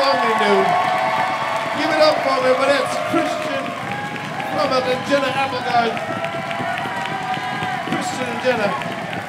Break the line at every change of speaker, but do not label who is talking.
song they knew. Give it up for me, but it's Christian Clement and Jenna Applegarth. Christian and Jenna.